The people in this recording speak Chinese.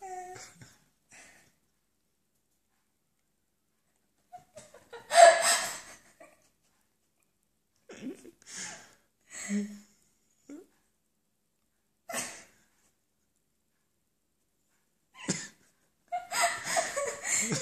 哎。